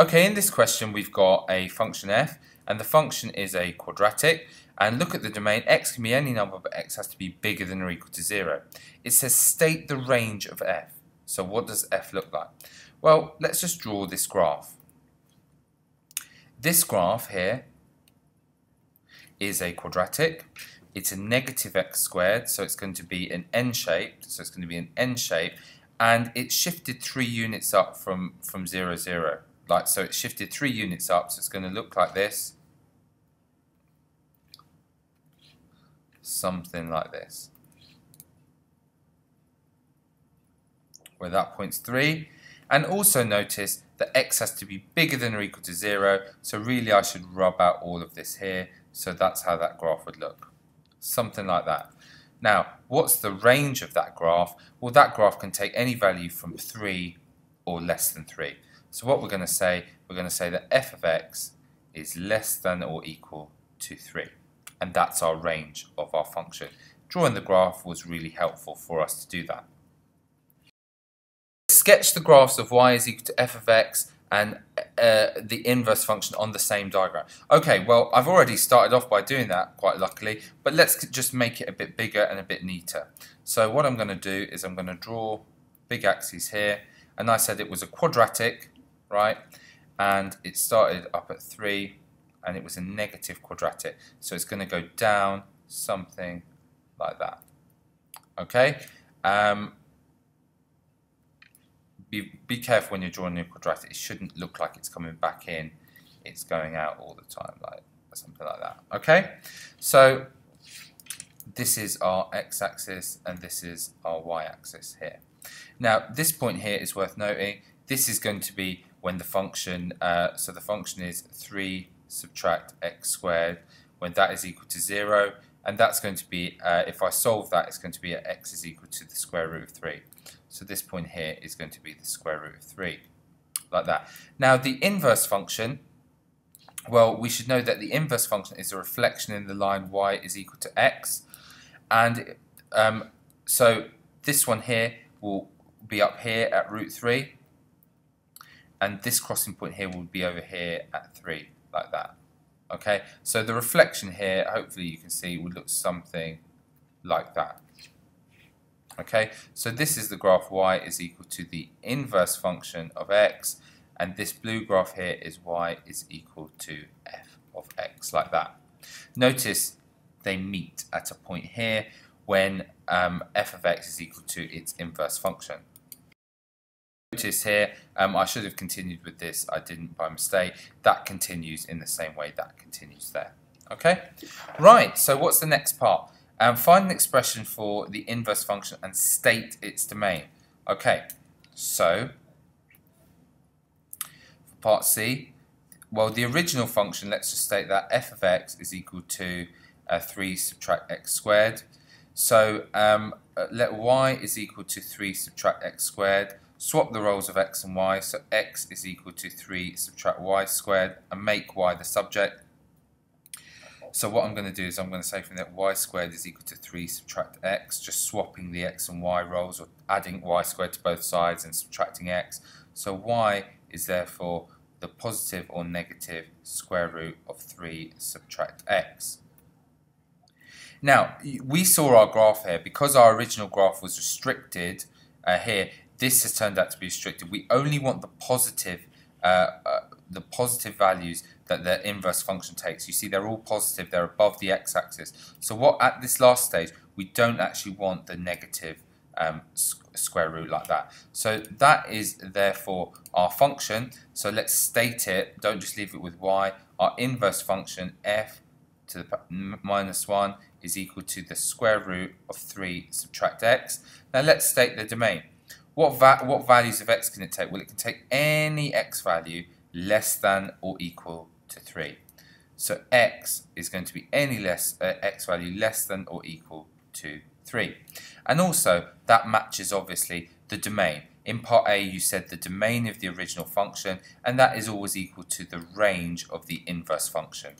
Okay, in this question we've got a function f and the function is a quadratic and look at the domain x can be any number but x has to be bigger than or equal to 0. It says state the range of f. So what does f look like? Well, let's just draw this graph. This graph here is a quadratic. It's a negative x squared, so it's going to be an n shape, so it's going to be an n shape, and it's shifted three units up from, from 0, 0. Like, so it shifted three units up, so it's going to look like this. Something like this. Where that point's 3. And also notice that x has to be bigger than or equal to 0, so really I should rub out all of this here, so that's how that graph would look. Something like that. Now, what's the range of that graph? Well, that graph can take any value from 3 or less than 3. So what we're going to say, we're going to say that f of x is less than or equal to 3. And that's our range of our function. Drawing the graph was really helpful for us to do that. Sketch the graphs of y is equal to f of x and uh, the inverse function on the same diagram. Okay, well, I've already started off by doing that, quite luckily, but let's just make it a bit bigger and a bit neater. So what I'm going to do is I'm going to draw big axes here, and I said it was a quadratic, right? And it started up at 3, and it was a negative quadratic. So it's going to go down something like that. Okay? Um, be, be careful when you're drawing a quadratic. It shouldn't look like it's coming back in. It's going out all the time, like something like that. Okay? So this is our x-axis and this is our y-axis here. Now, this point here is worth noting. This is going to be when the function, uh, so the function is 3 subtract x squared, when that is equal to 0. And that's going to be, uh, if I solve that, it's going to be at x is equal to the square root of 3. So this point here is going to be the square root of 3, like that. Now the inverse function, well, we should know that the inverse function is a reflection in the line y is equal to x. And um, so this one here will be up here at root 3. And this crossing point here will be over here at 3, like that. Okay, so the reflection here, hopefully you can see, would look something like that. Okay, so this is the graph y is equal to the inverse function of x, and this blue graph here is y is equal to f of x, like that. Notice they meet at a point here when um, f of x is equal to its inverse function. Notice here, um, I should have continued with this, I didn't by mistake. That continues in the same way that continues there. Okay? Right, so what's the next part? Um, find an expression for the inverse function and state its domain. Okay, so for part C, well, the original function, let's just state that f of x is equal to uh, 3 subtract x squared. So um, uh, let y is equal to 3 subtract x squared swap the roles of x and y, so x is equal to 3 subtract y squared, and make y the subject. So what I'm going to do is I'm going to say from that y squared is equal to 3 subtract x, just swapping the x and y roles, or adding y squared to both sides and subtracting x. So y is therefore the positive or negative square root of 3 subtract x. Now, we saw our graph here, because our original graph was restricted uh, here, this has turned out to be restricted. We only want the positive, uh, uh, the positive values that the inverse function takes. You see, they're all positive. They're above the x-axis. So what at this last stage, we don't actually want the negative um, square root like that. So that is therefore our function. So let's state it. Don't just leave it with y. Our inverse function f to the minus 1 is equal to the square root of 3 subtract x. Now let's state the domain. What, va what values of x can it take? Well, it can take any x value less than or equal to 3. So x is going to be any less uh, x value less than or equal to 3. And also, that matches obviously the domain. In part A, you said the domain of the original function, and that is always equal to the range of the inverse function.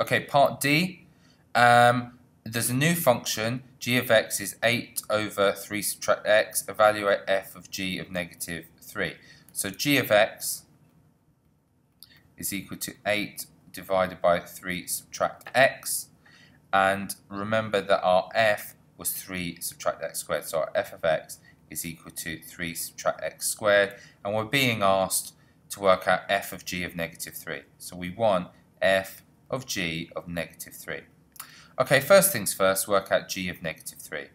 Okay, part D, um, there's a new function, g of x is 8 over 3 subtract x, evaluate f of g of negative 3. So g of x is equal to 8 divided by 3 subtract x. And remember that our f was 3 subtract x squared. So our f of x is equal to 3 subtract x squared. And we're being asked to work out f of g of negative 3. So we want f of g of negative 3. Okay, first things first, work out g of negative 3.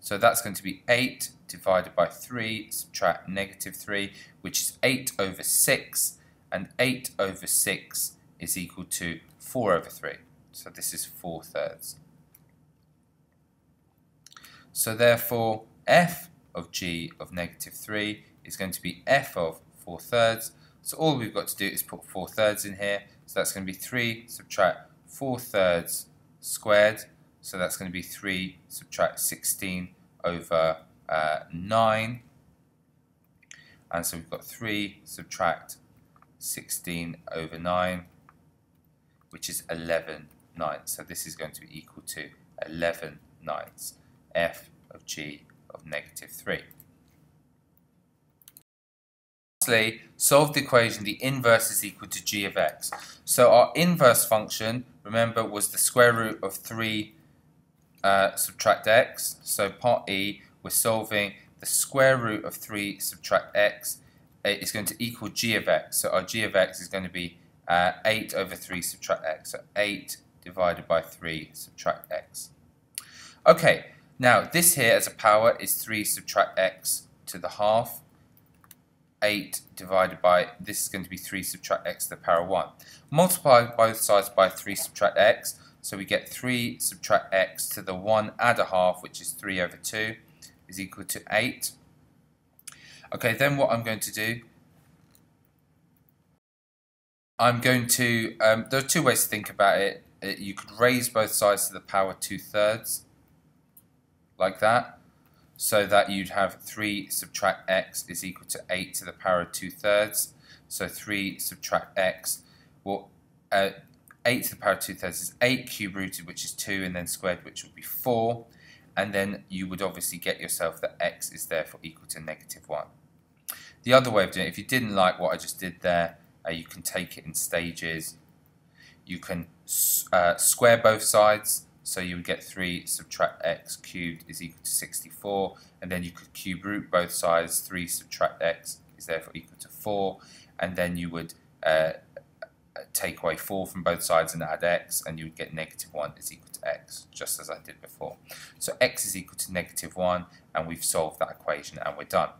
So that's going to be 8 divided by 3, subtract negative 3, which is 8 over 6, and 8 over 6 is equal to 4 over 3. So this is 4 thirds. So therefore, f of g of negative 3 is going to be f of 4 thirds. So all we've got to do is put 4 thirds in here. So that's going to be 3 subtract 4 thirds squared. So that's going to be 3 subtract 16 over uh, 9. And so we've got 3 subtract 16 over 9, which is 11 ninths. So this is going to be equal to 11 ninths, f of g of negative 3. Lastly, solve the equation the inverse is equal to g of x. So our inverse function, remember, was the square root of 3 uh, subtract x. So part E, we're solving the square root of 3 subtract x is going to equal g of x. So our g of x is going to be uh, 8 over 3 subtract x. So 8 divided by 3 subtract x. Okay, now this here as a power is 3 subtract x to the half. 8 divided by, this is going to be 3 subtract x to the power 1. Multiply both sides by 3 subtract x, so we get 3 subtract x to the 1 add a half, which is 3 over 2, is equal to 8. Okay, then what I'm going to do, I'm going to, um, there are two ways to think about it. it. You could raise both sides to the power 2 thirds, like that, so that you'd have 3 subtract x is equal to 8 to the power of 2 thirds. So 3 subtract x, well, uh, 8 to the power of 2 thirds is 8 cube rooted, which is 2, and then squared, which would be 4. And then you would obviously get yourself that x is therefore equal to negative 1. The other way of doing it, if you didn't like what I just did there, uh, you can take it in stages. You can uh, square both sides, so you would get 3 subtract x cubed is equal to 64, and then you could cube root both sides, 3 subtract x is therefore equal to 4, and then you would uh, take away 4 from both sides and add x, and you would get negative 1 is equal to x, just as I did before. So x is equal to negative 1, and we've solved that equation, and we're done.